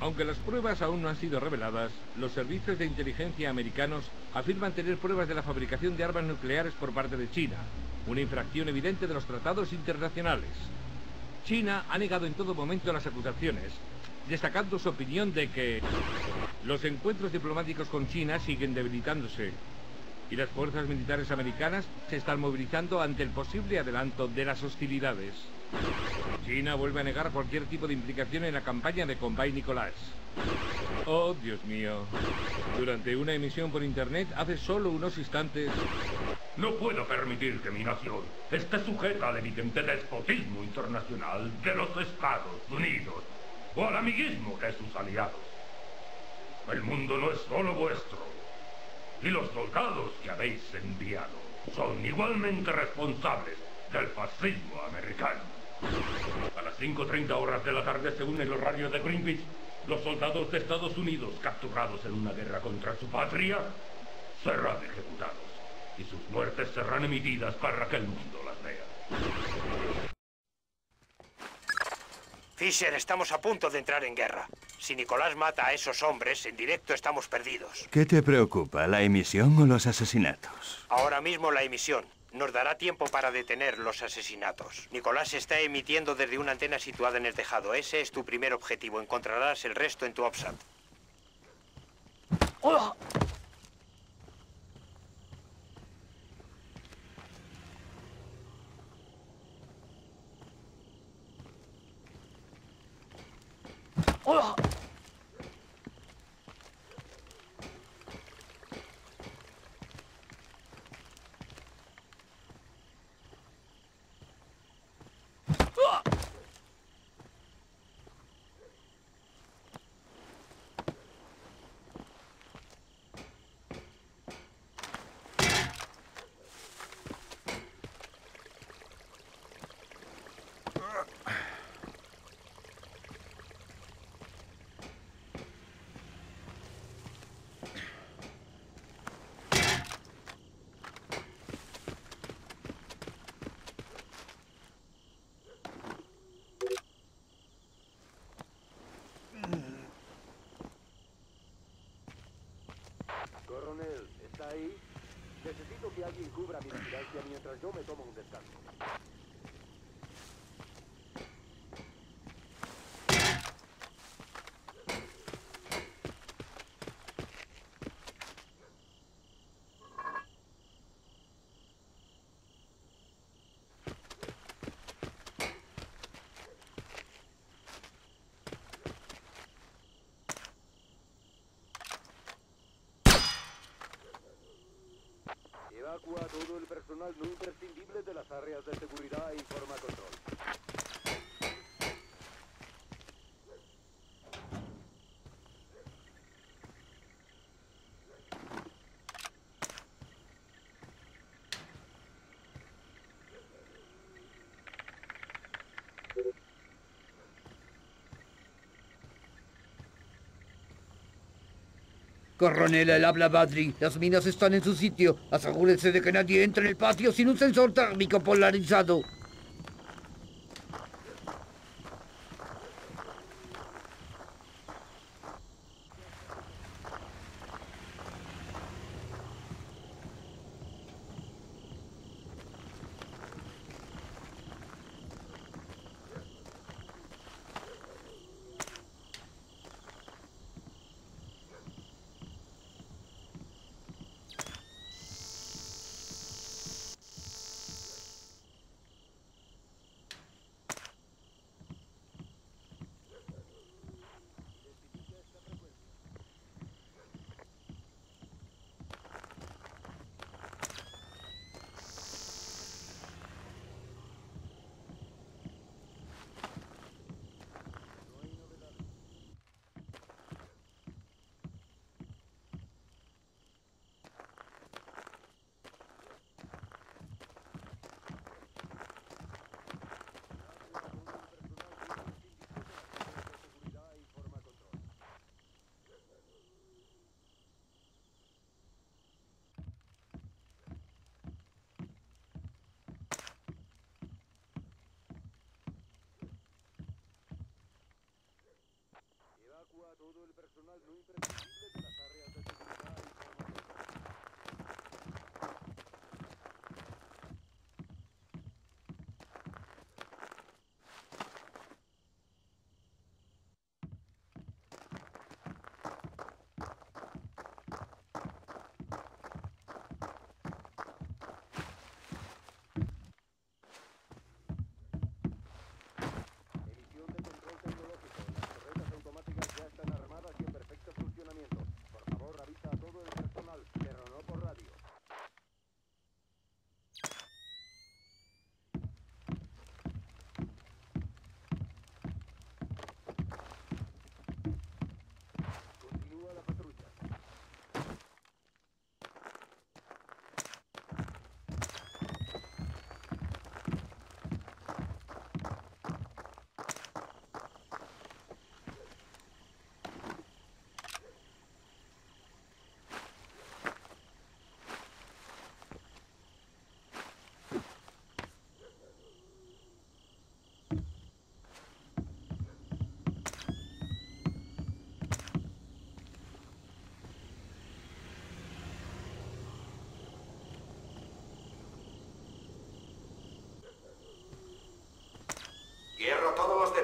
Aunque las pruebas aún no han sido reveladas, los servicios de inteligencia americanos afirman tener pruebas de la fabricación de armas nucleares por parte de China, una infracción evidente de los tratados internacionales. China ha negado en todo momento las acusaciones, destacando su opinión de que los encuentros diplomáticos con China siguen debilitándose y las fuerzas militares americanas se están movilizando ante el posible adelanto de las hostilidades. China vuelve a negar cualquier tipo de implicación en la campaña de Combay Nicolás. Oh, Dios mío. Durante una emisión por internet hace solo unos instantes... No puedo permitir que mi nación esté sujeta al evidente despotismo internacional de los Estados Unidos o al amiguismo de sus aliados. El mundo no es solo vuestro. Y los soldados que habéis enviado son igualmente responsables del fascismo americano. A las 5.30 horas de la tarde, según el horario de Greenwich, los soldados de Estados Unidos capturados en una guerra contra su patria serán ejecutados y sus muertes serán emitidas para que el mundo las vea. Fisher, estamos a punto de entrar en guerra. Si Nicolás mata a esos hombres, en directo estamos perdidos. ¿Qué te preocupa, la emisión o los asesinatos? Ahora mismo la emisión. Nos dará tiempo para detener los asesinatos. Nicolás está emitiendo desde una antena situada en el tejado. Ese es tu primer objetivo. Encontrarás el resto en tu OPSAT. 哎呦 Coronel, ¿está ahí? Necesito que alguien cubra mi vigilancia mientras yo me tomo un descanso. Evacúa a todo el personal no imprescindible de las áreas de seguridad e informa control. Coronel, el habla Badri. Las minas están en su sitio. Asegúrese de que nadie entre en el patio sin un sensor térmico polarizado.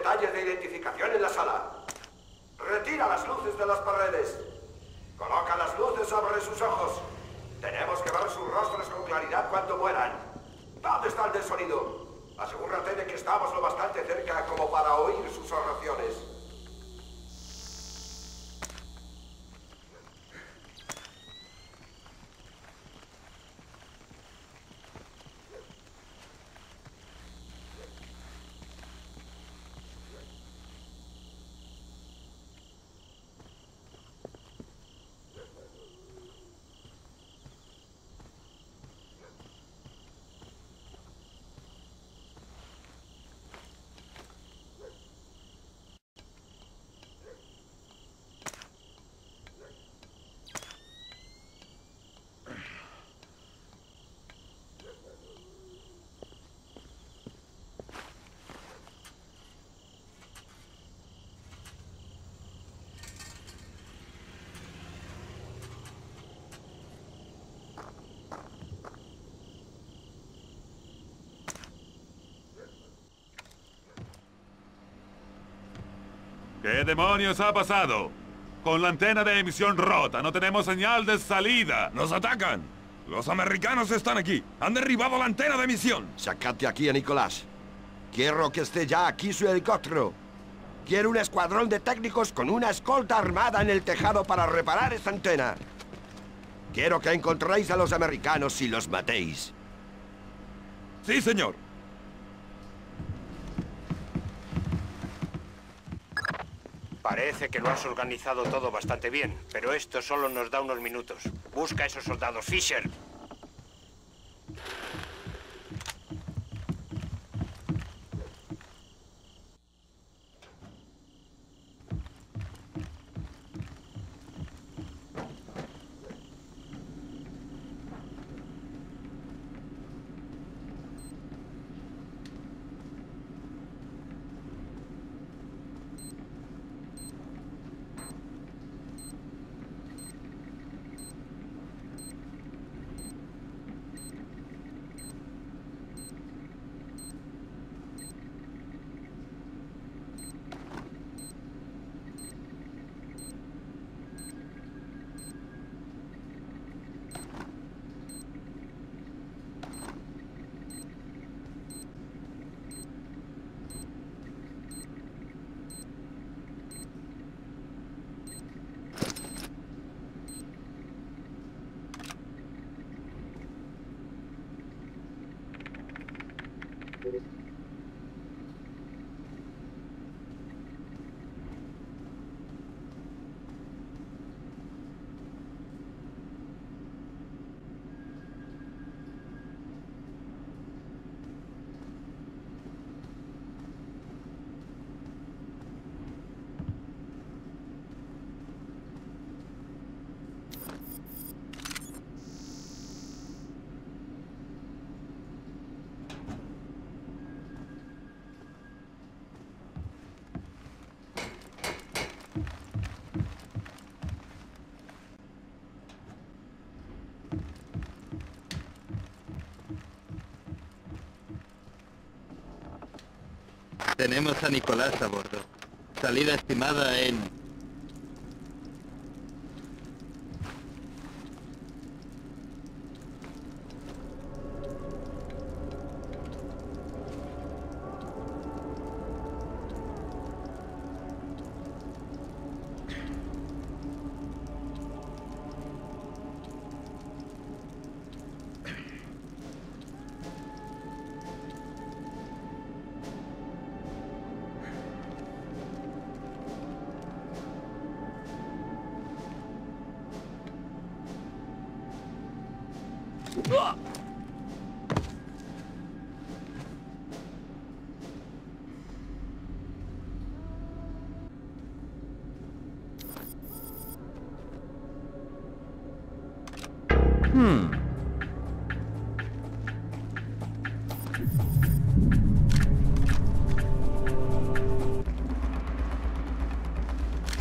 Detalles de identificación en la sala. Retira las luces de las paredes. Coloca las luces sobre sus ojos. Tenemos que ver sus rostros con claridad cuando mueran. ¿Dónde está el del sonido? Asegúrate de que estamos lo bastante cerca como para oír sus oraciones. ¿Qué demonios ha pasado? Con la antena de emisión rota, no tenemos señal de salida. ¡Nos atacan! Los americanos están aquí. Han derribado la antena de emisión. Sacate aquí a Nicolás. Quiero que esté ya aquí su helicóptero. Quiero un escuadrón de técnicos con una escolta armada en el tejado para reparar esta antena. Quiero que encontréis a los americanos y los matéis. Sí, señor. Parece que lo has organizado todo bastante bien, pero esto solo nos da unos minutos. Busca a esos soldados, Fisher. Tenemos a Nicolás a bordo. Salida estimada en... Hmm.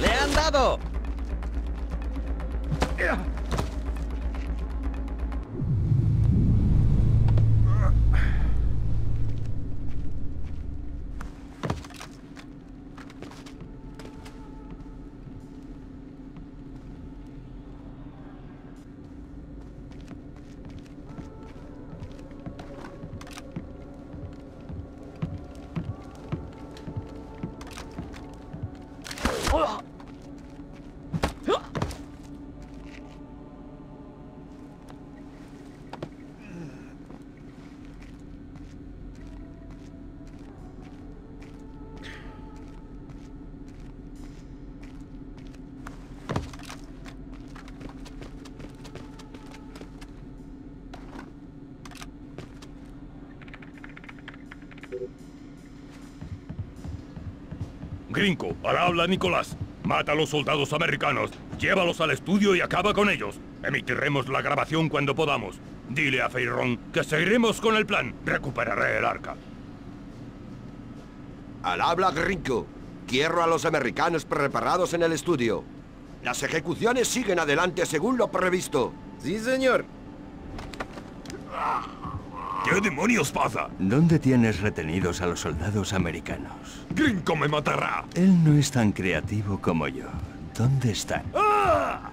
¡Le han dado! Grinco, al habla Nicolás. Mata a los soldados americanos, llévalos al estudio y acaba con ellos. Emitiremos la grabación cuando podamos. Dile a Feirón que seguiremos con el plan. Recuperaré el arca. Al habla Grinco. Quiero a los americanos preparados en el estudio. Las ejecuciones siguen adelante según lo previsto. Sí, señor. ¿Qué demonios pasa? ¿Dónde tienes retenidos a los soldados americanos? Grinco me matará. Él no es tan creativo como yo. ¿Dónde están? ¡Ah!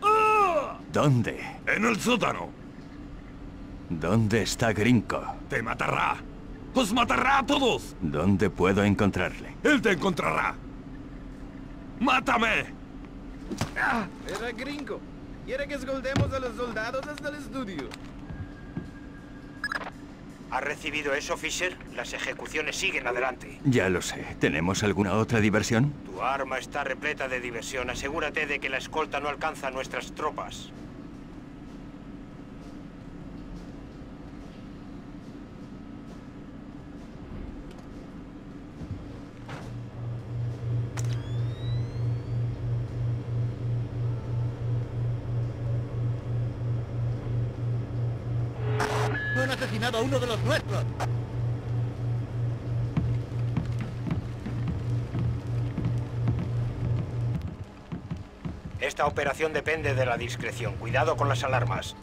¡Ah! ¿Dónde? En el sótano. ¿Dónde está Grinco? Te matará. ¡Os matará a todos! ¿Dónde puedo encontrarle? Él te encontrará. ¡Mátame! Era gringo. Quiere que escoldemos a los soldados hasta el estudio. ¿Has recibido eso, Fisher? Las ejecuciones siguen adelante. Ya lo sé. ¿Tenemos alguna otra diversión? Tu arma está repleta de diversión. Asegúrate de que la escolta no alcanza a nuestras tropas. Operación depende de la discreción. Cuidado con las alarmas.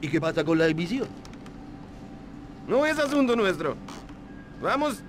¿Y qué pasa con la emisión? No es asunto nuestro. Vamos.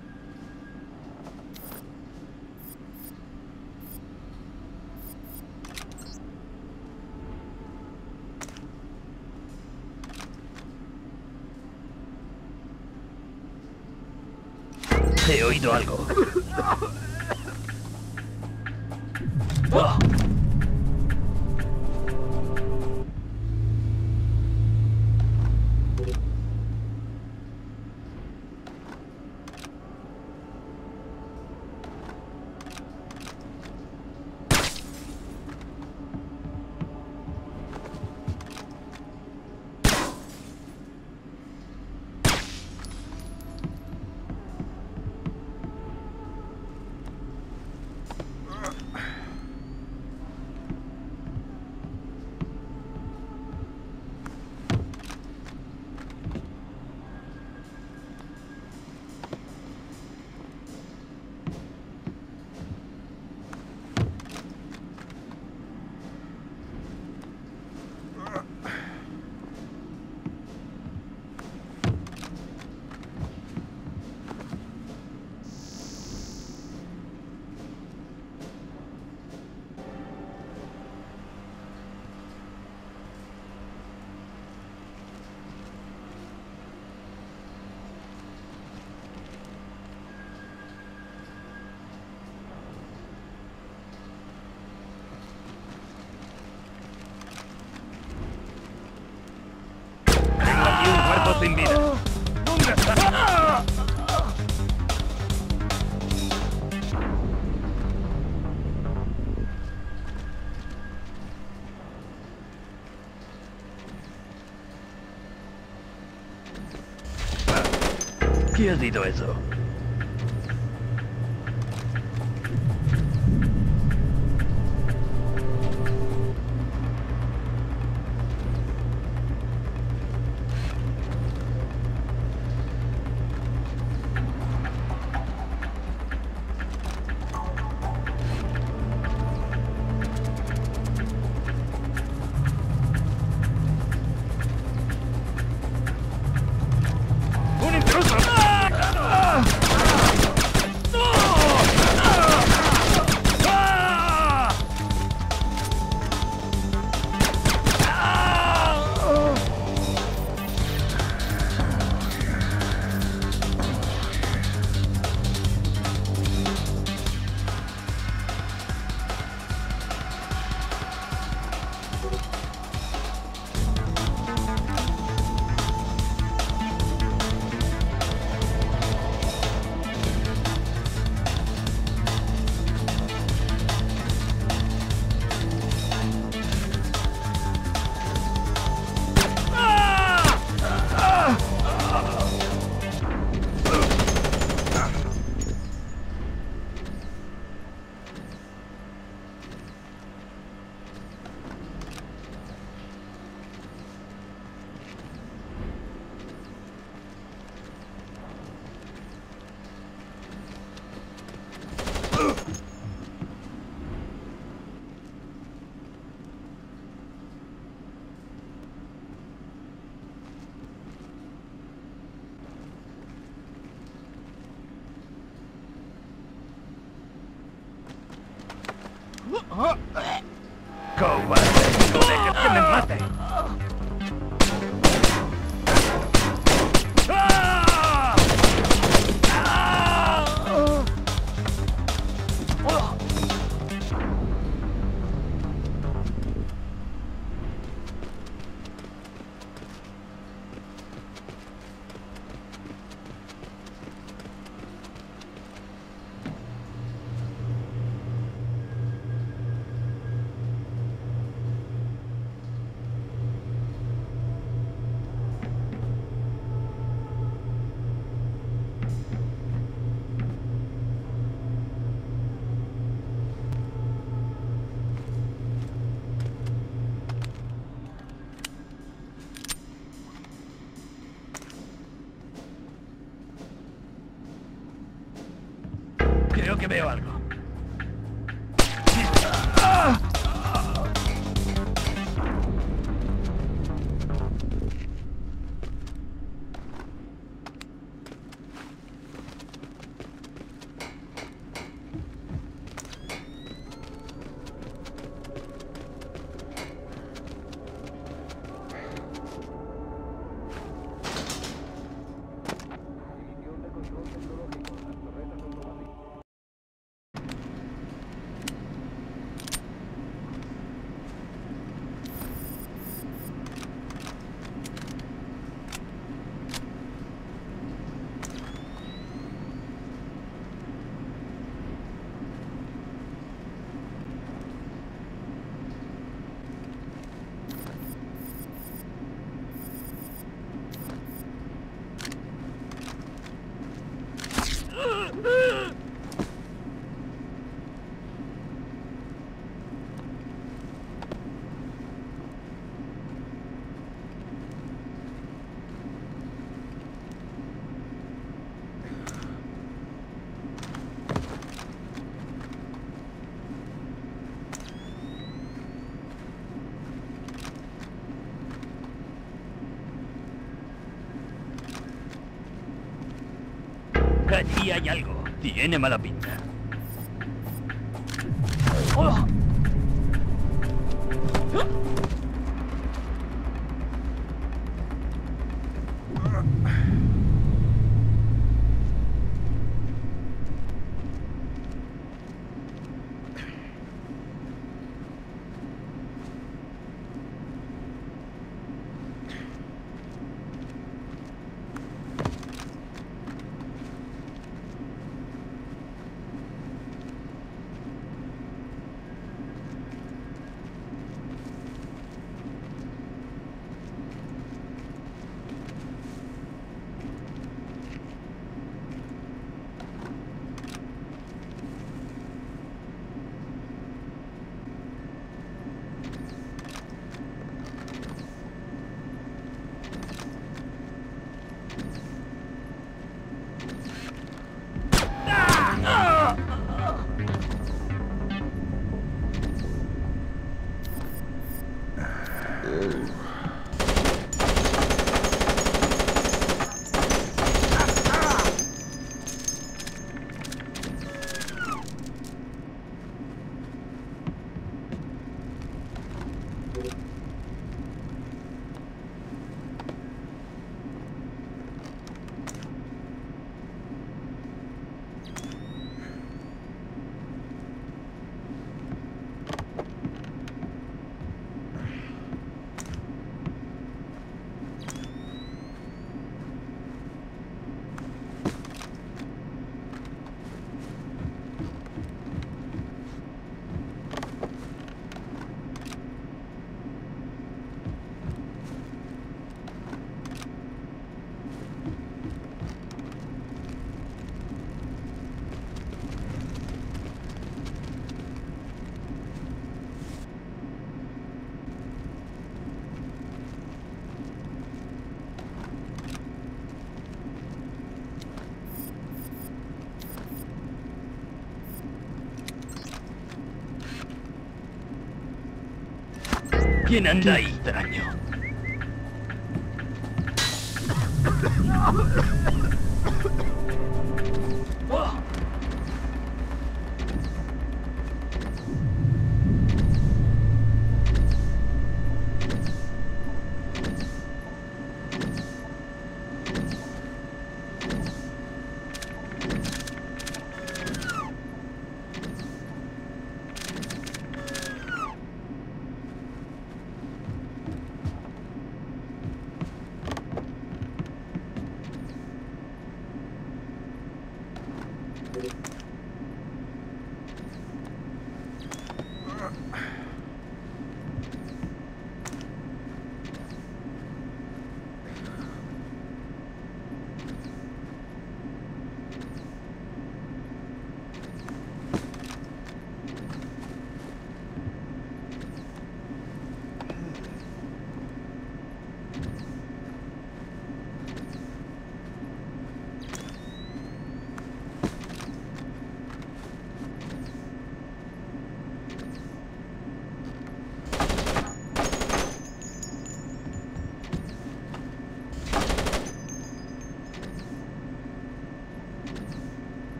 Aquí un cuerpo sin vida. ¿Dónde está? ¿Qué ha sido eso? ¡Ah! Creo que veo algo. Allí hay algo. Tiene mala pinta. ¿Quién anda ahí, extraño?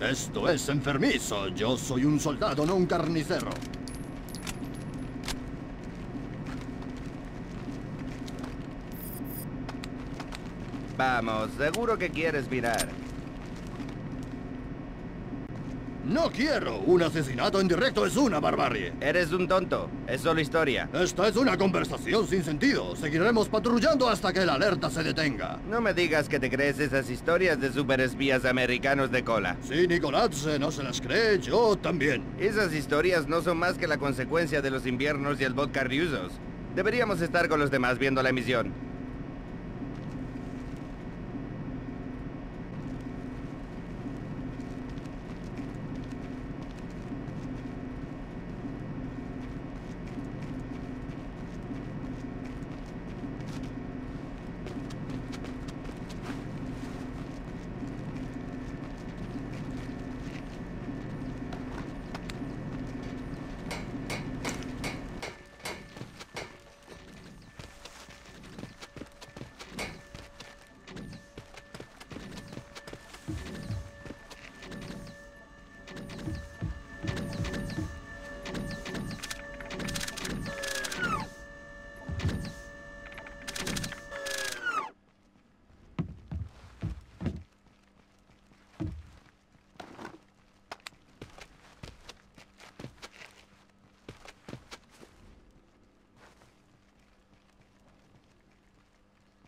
Esto es enfermizo. Yo soy un soldado, no un carnicero. Vamos, seguro que quieres mirar. No quiero. Un asesinato en directo es una barbarie. Eres un tonto. Es solo historia. Esta es una conversación sin sentido. Seguiremos patrullando hasta que la alerta se detenga. No me digas que te crees esas historias de superespías americanos de cola. Si Nicolás no se las cree, yo también. Esas historias no son más que la consecuencia de los inviernos y el vodka Ryuzos. Deberíamos estar con los demás viendo la emisión.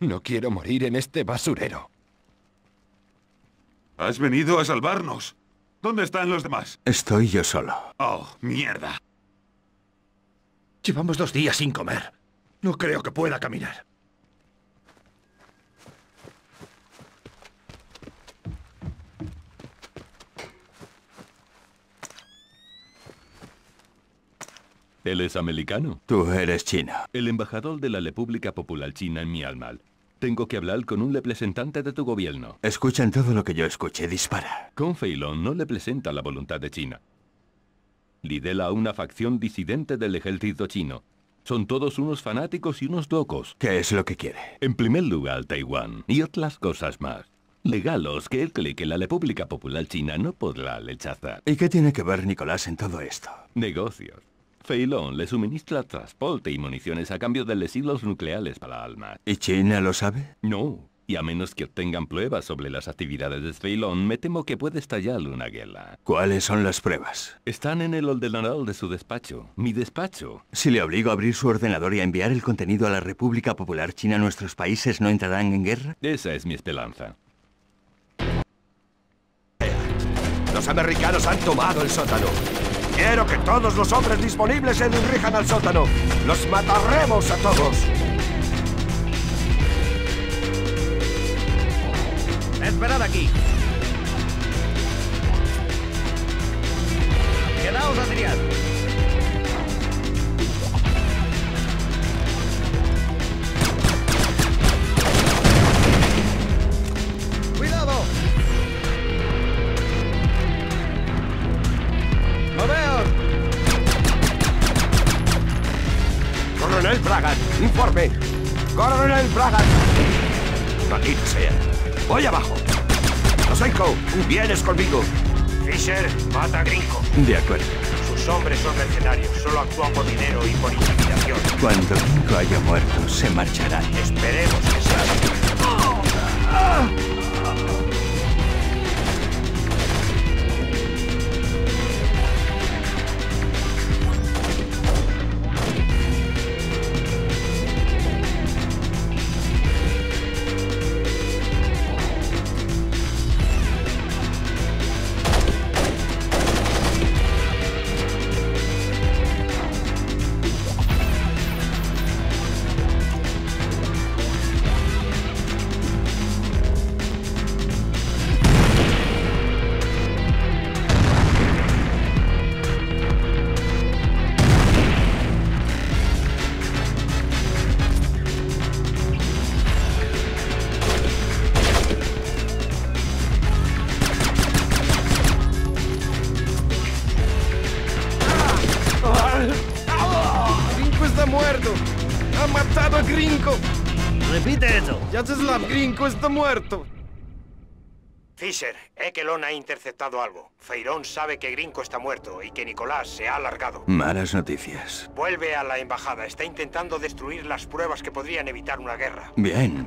No quiero morir en este basurero. Has venido a salvarnos. ¿Dónde están los demás? Estoy yo solo. Oh, mierda. Llevamos dos días sin comer. No creo que pueda caminar. Él es americano. Tú eres chino. El embajador de la República Popular China en Myanmar. Tengo que hablar con un representante de tu gobierno. Escuchan todo lo que yo escuche. Dispara. Con Feilón no le presenta la voluntad de China. Lidera una facción disidente del ejército chino. Son todos unos fanáticos y unos locos. ¿Qué es lo que quiere? En primer lugar, Taiwán. Y otras cosas más. Legalos que él cree que la República Popular China no podrá rechazar. ¿Y qué tiene que ver Nicolás en todo esto? Negocios. Feilón le suministra transporte y municiones a cambio de lesilos nucleares para Alma. ¿Y China lo sabe? No. Y a menos que obtengan pruebas sobre las actividades de Feilón, me temo que puede estallar una guerra. ¿Cuáles son las pruebas? Están en el ordenador de su despacho. Mi despacho. Si le obligo a abrir su ordenador y a enviar el contenido a la República Popular China, ¿nuestros países no entrarán en guerra? Esa es mi esperanza. Los americanos han tomado el sótano. Quiero que todos los hombres disponibles se dirijan al sótano. Los mataremos a todos. Esperad aquí. Quedaos a triar. Informe. Coronel Bragan. Maldita sea. Voy abajo. Nosenko, vienes conmigo. Fisher, mata a Gringo. De acuerdo. Sus hombres son mercenarios, solo actúan por dinero y por intimidación. Cuando Rico haya muerto, se marcharán. Esperemos que sea Está muerto. Fisher, Ekelon ha interceptado algo. Feirón sabe que Grinco está muerto y que Nicolás se ha alargado. Malas noticias. Vuelve a la embajada. Está intentando destruir las pruebas que podrían evitar una guerra. Bien.